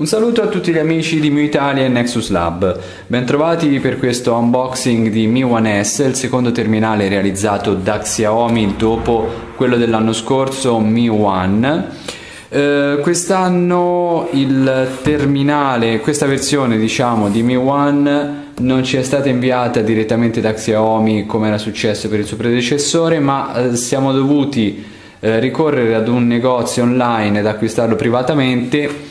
Un saluto a tutti gli amici di Mu Italia e Nexus Lab, bentrovati per questo unboxing di Mi One S, il secondo terminale realizzato da Xiaomi dopo quello dell'anno scorso Mi One. Eh, quest'anno il terminale, questa versione diciamo di Mi One non ci è stata inviata direttamente da Xiaomi come era successo per il suo predecessore, ma eh, siamo dovuti eh, ricorrere ad un negozio online ed acquistarlo privatamente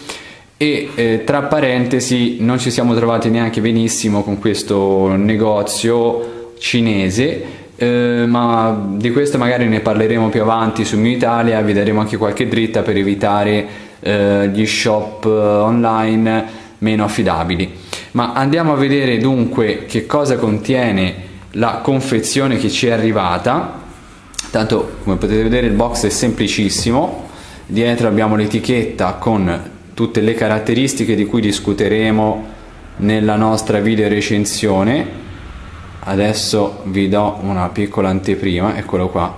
e eh, tra parentesi non ci siamo trovati neanche benissimo con questo negozio cinese eh, ma di questo magari ne parleremo più avanti su New Italia vi daremo anche qualche dritta per evitare eh, gli shop eh, online meno affidabili. Ma andiamo a vedere dunque che cosa contiene la confezione che ci è arrivata. Tanto come potete vedere il box è semplicissimo. Dietro abbiamo l'etichetta con tutte le caratteristiche di cui discuteremo nella nostra video recensione. Adesso vi do una piccola anteprima eccolo qua.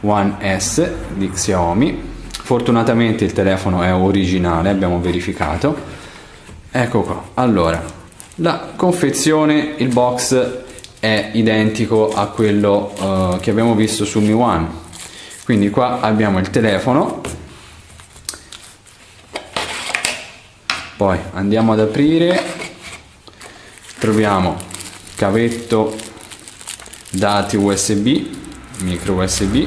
One S di Xiaomi. Fortunatamente il telefono è originale abbiamo verificato. Ecco qua. Allora la confezione il box è identico a quello uh, che abbiamo visto su Mi One. Quindi qua abbiamo il telefono poi andiamo ad aprire. Troviamo cavetto dati usb micro usb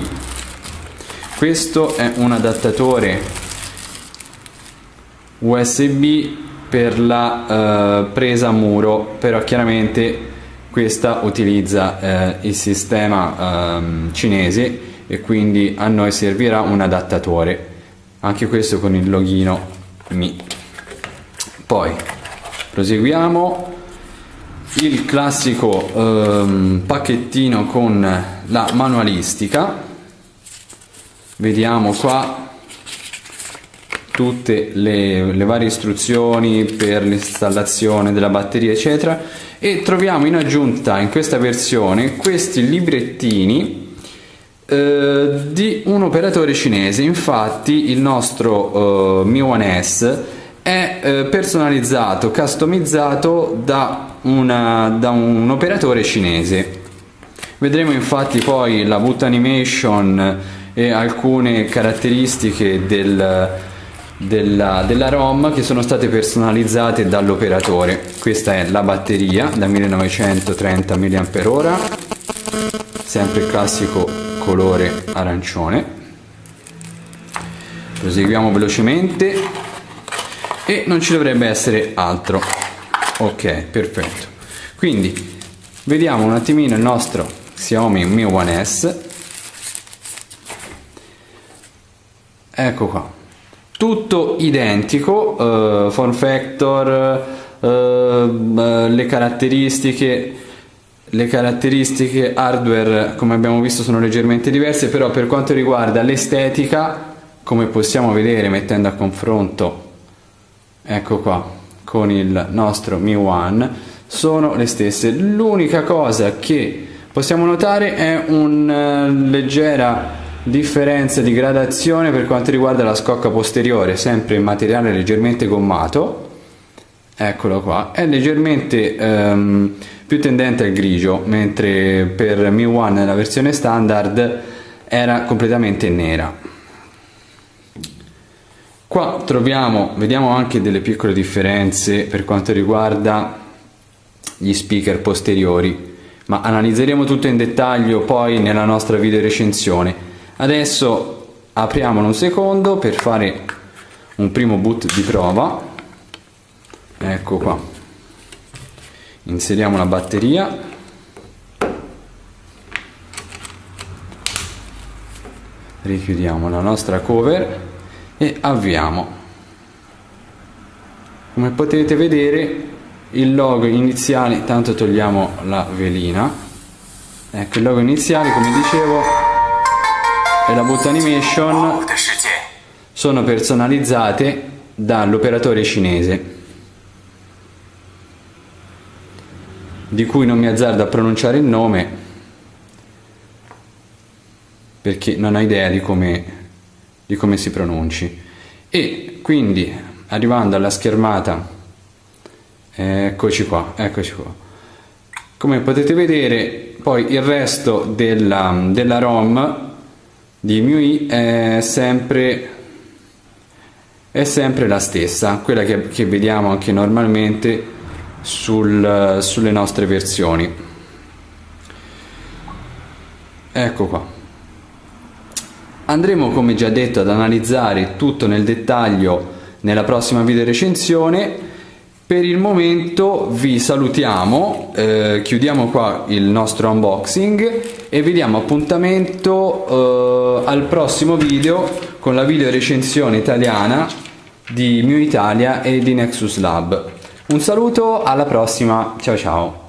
questo è un adattatore usb per la uh, presa muro però chiaramente questa utilizza uh, il sistema uh, cinese e quindi a noi servirà un adattatore. Anche questo con il loghino mi poi proseguiamo. Il classico ehm, pacchettino con la manualistica. Vediamo qua tutte le, le varie istruzioni per l'installazione della batteria eccetera. E troviamo in aggiunta in questa versione questi librettini eh, di un operatore cinese. Infatti il nostro eh, Mi One S è eh, personalizzato, customizzato da, una, da, un operatore cinese. Vedremo infatti poi la boot animation e alcune caratteristiche del, della, della ROM che sono state personalizzate dall'operatore. Questa è la batteria da 1930 mAh, sempre il classico colore arancione. Proseguiamo velocemente e non ci dovrebbe essere altro. Ok perfetto. Quindi vediamo un attimino il nostro Xiaomi Mi One S. Ecco qua. Tutto identico uh, form factor uh, le caratteristiche le caratteristiche hardware come abbiamo visto sono leggermente diverse però per quanto riguarda l'estetica come possiamo vedere mettendo a confronto ecco qua con il nostro Mi One sono le stesse. L'unica cosa che possiamo notare è una uh, leggera differenza di gradazione per quanto riguarda la scocca posteriore sempre in materiale leggermente gommato. Eccolo qua. È leggermente um, più tendente al grigio mentre per Mi One nella versione standard era completamente nera Qua troviamo, vediamo anche delle piccole differenze per quanto riguarda gli speaker posteriori, ma analizzeremo tutto in dettaglio poi nella nostra video recensione. Adesso apriamolo un secondo per fare un primo boot di prova. Ecco qua. Inseriamo la batteria. Richiudiamo la nostra cover e avviamo. Come potete vedere il logo iniziale tanto togliamo la velina. Ecco il logo iniziale come dicevo e la boot animation. Sono personalizzate dall'operatore cinese di cui non mi azzardo a pronunciare il nome perché non ho idea di come di come si pronunci. E quindi arrivando alla schermata eccoci qua eccoci qua. Come potete vedere poi il resto della, della ROM di MIUI è sempre è sempre la stessa quella che, che vediamo anche normalmente sul, sulle nostre versioni. Ecco qua andremo come già detto ad analizzare tutto nel dettaglio nella prossima video recensione per il momento vi salutiamo eh, chiudiamo qua il nostro unboxing e vi diamo appuntamento eh, al prossimo video con la video recensione italiana di Mu Italia e di Nexus Lab. Un saluto alla prossima ciao ciao